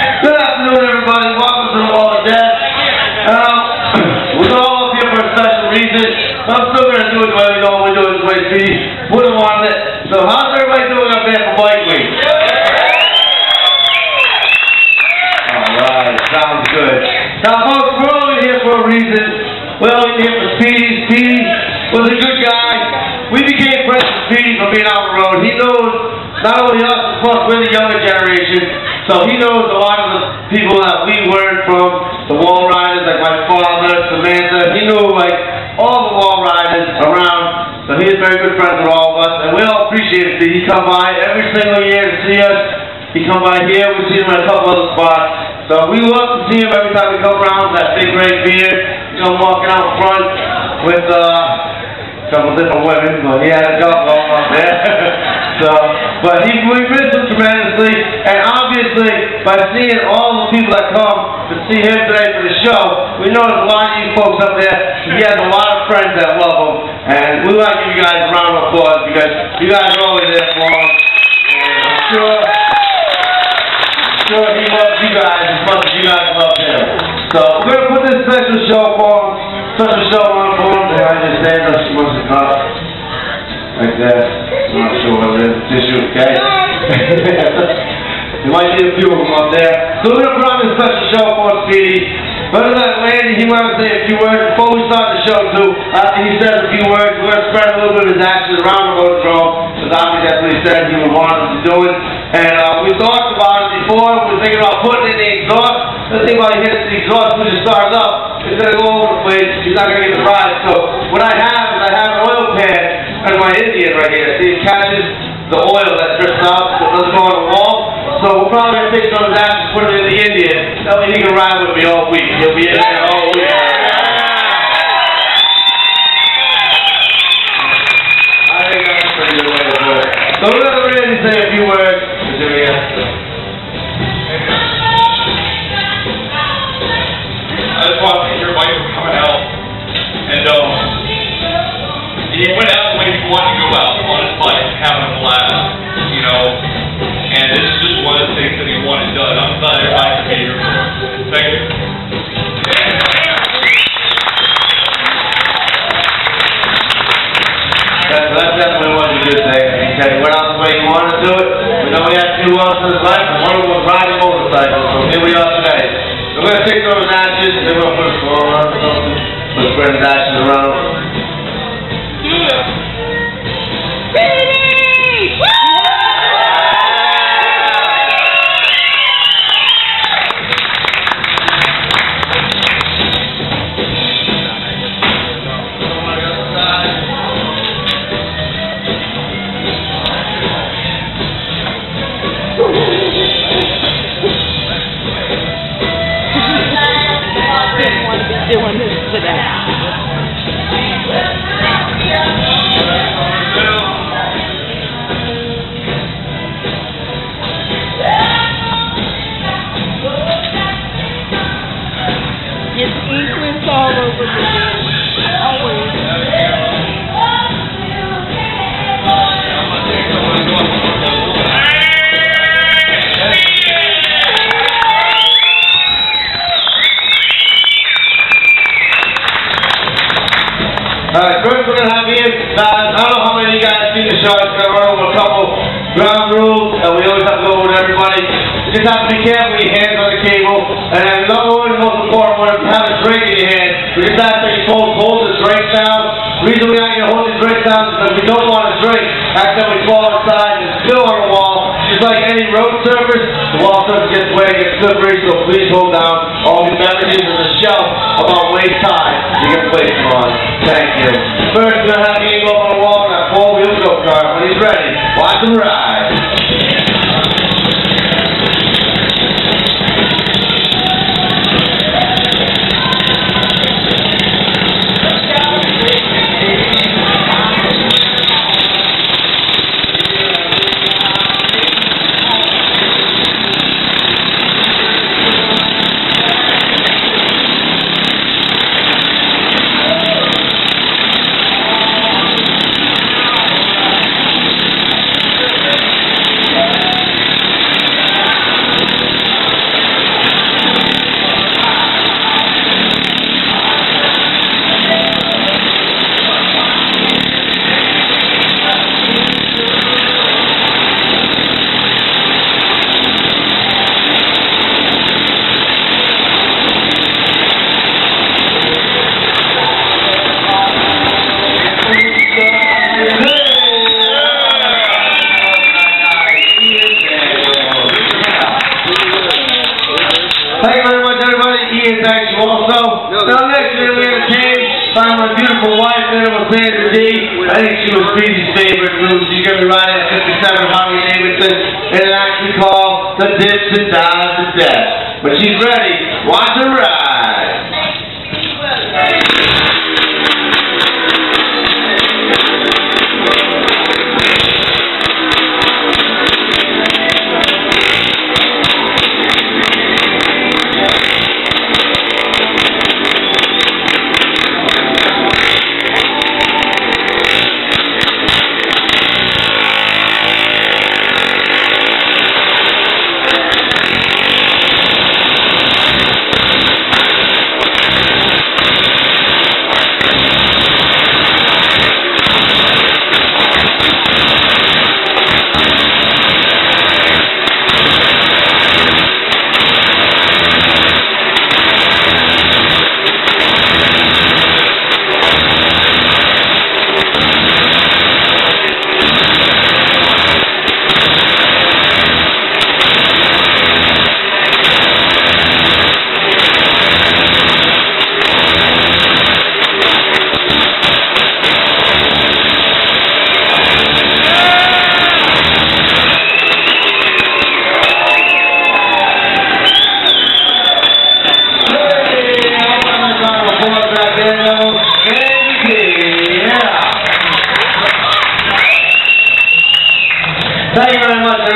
Good afternoon, everybody. Welcome to the Wall of Death. Um, we're all up here for a special reason. I'm still going to do it the way we normally do it, the way Speedy would have wanted it. So how's everybody doing up there for Bike Week? Alright, sounds good. Now, folks, we're only here for a reason. We're only here for Speedy. Speedy was a good guy. We became friends with Speedy from being out on the road. He knows not only us, course, we're the younger generation, so he knows a lot of the people that we learned from, the wall riders, like my father, Samantha. He knew, like, all the wall riders around, so he is very good friends with all of us, and we all appreciate it. He come by every single year to see us. He come by here, we see him at a couple other spots. So we love to see him every time we come around with that big great beard, you know, walking out front with, uh, couple different women, but he had a couple of them up there. so, but he, we miss him tremendously, and obviously, by seeing all the people that come to see him today for the show, we know there's a lot of you folks up there, he has a lot of friends that love him, and we want to give you guys a round of applause, because you guys are always there for him, and I'm sure, I'm sure he loves you guys as much as you guys love him. So, we're going to put this special show for him, special show on for him, and I just up, she wants to come. Like that. I'm not sure what it is. Tissue, okay? there might be a few of them up there. So we're going to put on this special show for Speedy. But other than Randy, he wanted to say a few words before we start the show, too. After he said a few words, we're going to spread a little bit of his actions around the Rotodrome, because obviously that's what he said he would want us to do it. And uh, we talked about it before. We were thinking about putting in the exhaust. The thing about it hits the exhaust when it starts up, it's going to go the place. He's not going to get the ride. So what I have is I have an oil pan and my Indian right here. See, it catches the oil that drips out, so it doesn't go on the wall. So we're probably going to take some of that and put it in the Indian. That way he can ride with me all week. He'll be in there all week. I think that's a pretty good way to do it. So we're going to really say a few words he went out the way he wanted to go out on his bike, having a blast, you know. And this is just one of the things that he wanted done. I'm glad everybody be here. Thank you. That's, definitely what you did say. He went out the way he wanted to do it. We know he had two loves in his life, and one of them was riding motorcycles, so here we are today. We're gonna take those ashes, and then we're gonna put a floor around something, put spread his ashes around. Didn't Alright, first we're gonna have Ian, uh, I don't know how many you guys seen the show, it's gonna run over a couple ground rules, and we always have to go over everybody. You just have to be careful with your hands on the cable, and then one, most important have a drink in your hand, we just ask that you hold, hold the drink down. The reason we ask you to hold the drink down is because we don't want to drink, accidentally fall inside and spill on the wall. Just like any road surface, the wall surface gets wet, gets slippery, so please hold down all your beverages in the shelf about waist high. You can place them on. Thank you. First, we're gonna have Ian go on the wall in that four-wheel go-kart. When he's ready, watch him ride. Also. Now, next year we entertain by my beautiful wife, Jennifer Sandra D. I think she was Speedy's favorite group. She's going to be riding at 57 Harley Davidson in an actually called The Dips and Dives to Death. But she's ready.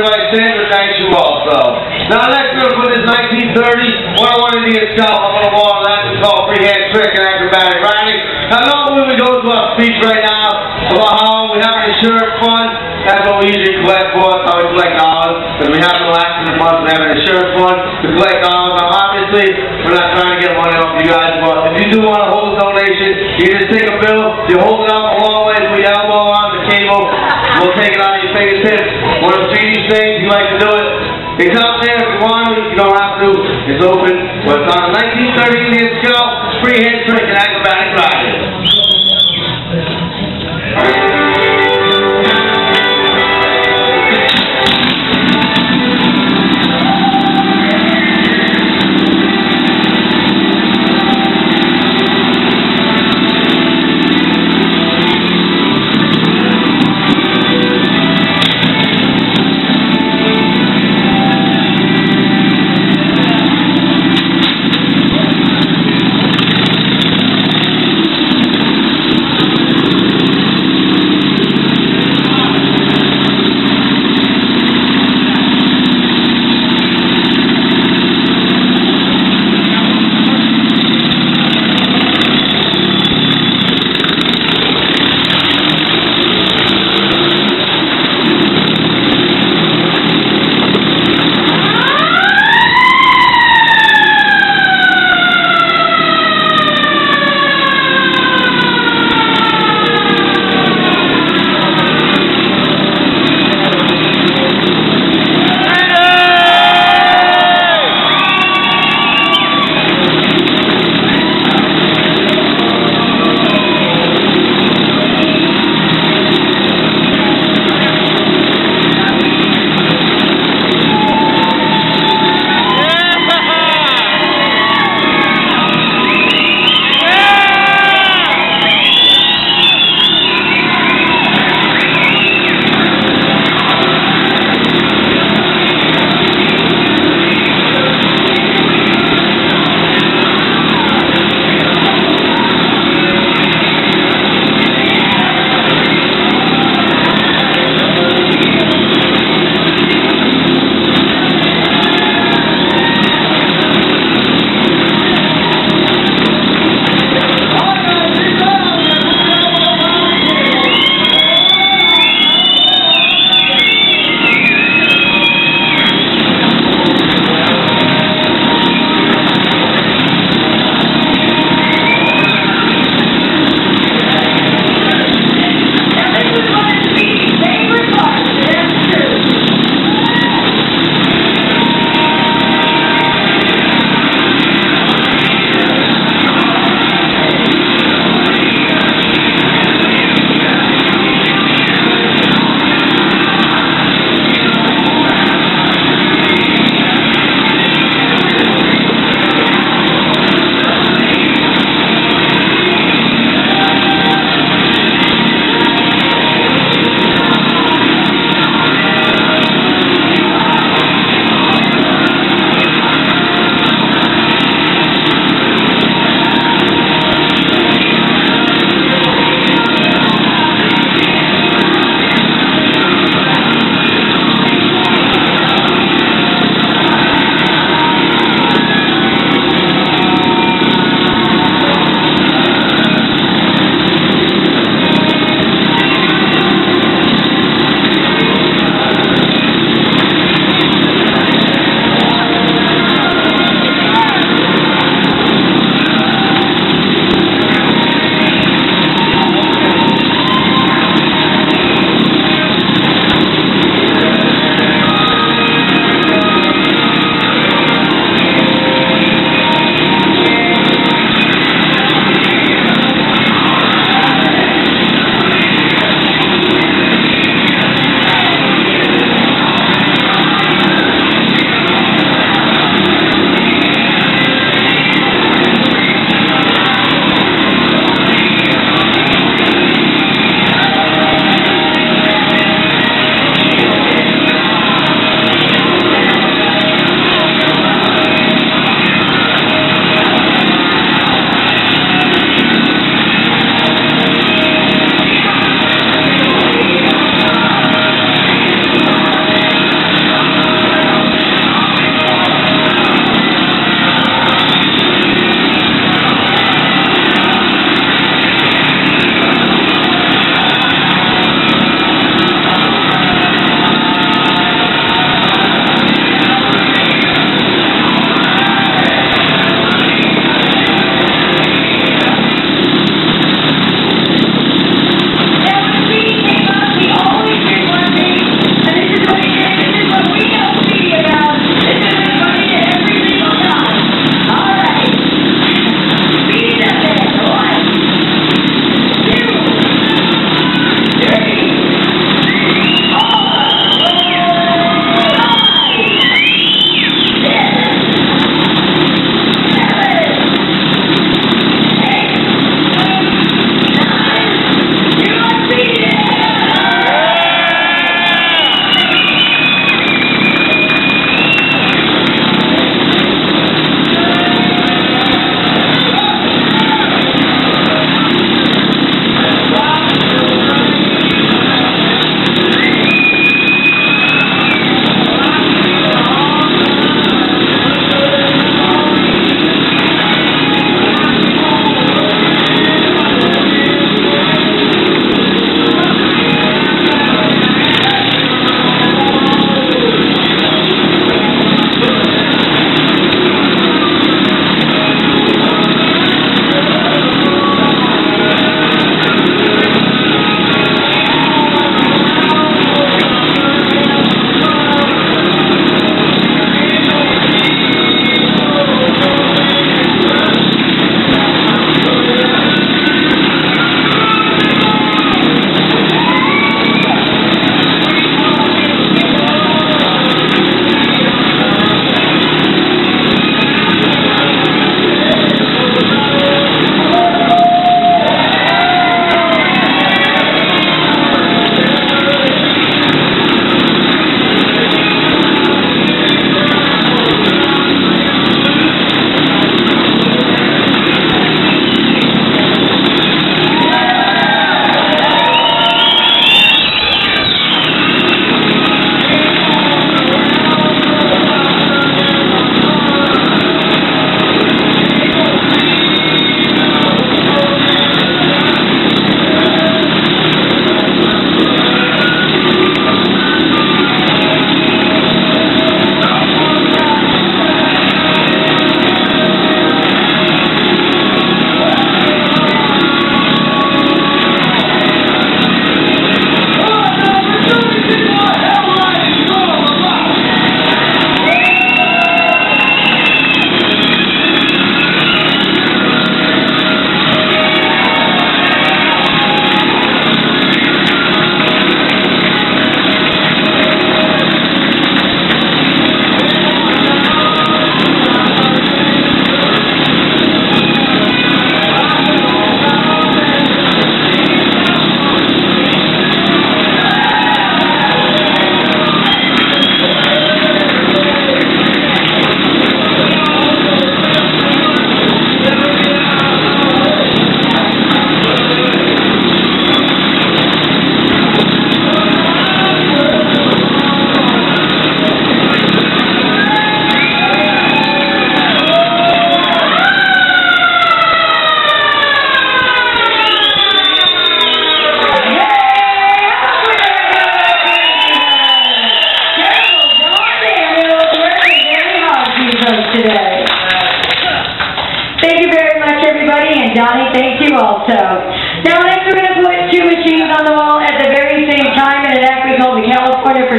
Everybody. Sandra, thank you also. Now, let's go for this 1930. What I wanted to get up on the wall, that's called freehand trick and acrobatic riding. Now, normally we go to our speech right now about how we have an insurance fund. That's what we usually collect for. How we collect dollars. Because we have no accident month, we have an insurance fund to collect dollars. Now, obviously, we're not trying to get money off you guys, but if you do want to hold a donation, you just take a bill, you hold it out the It's open. It's on a 1930 Indian Scout, freehand trick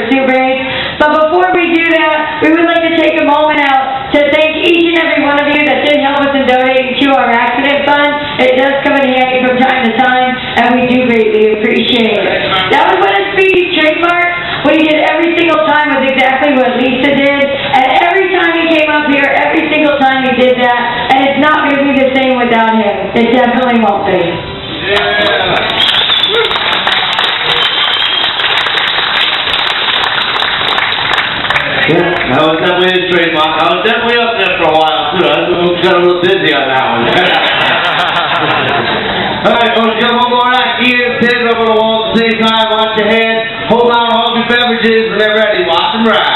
Pursuit Race. But before we do that, we would like to take a moment out to thank each and every one of you that did help us in donating to our accident fund. It does come in handy from time to time, and we do greatly appreciate it. That was one of Speedy's trademarks. What he did every single time was exactly what Lisa did, and every time he came up here, every single time he did that, and it's not gonna be the same without him. It definitely won't be. Yeah, I was definitely trademark. I was definitely up there for a while too. I was got a little dizzy on that one. All right, folks, got one more act. Ian, stand up on the wall at the same time. Watch your head. Hold on to all your beverages when they're ready. Watch them ride.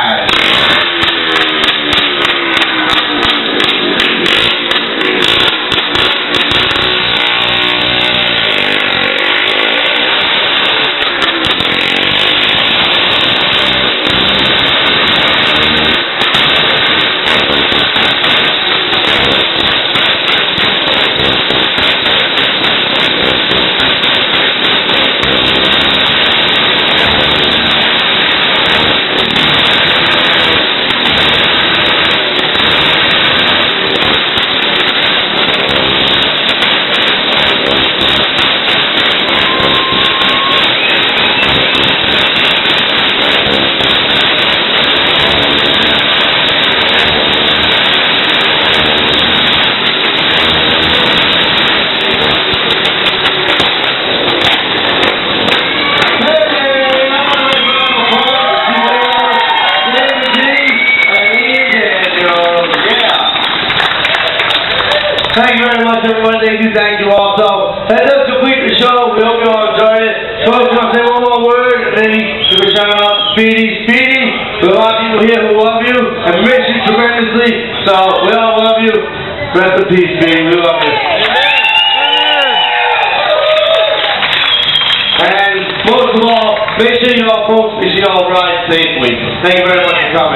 Thank you very much, everyone. Thank you, thank you also. That does complete the show. We hope you all enjoyed it. Folks, want to say one more word, then we can shout out Speedy. Speedy, there are a lot of people here who love you and miss you tremendously. So, we all love you. Rest in peace, Speedy. We love you. And most of all, make sure you all folks, make sure you all ride safely. Thank you very much for coming.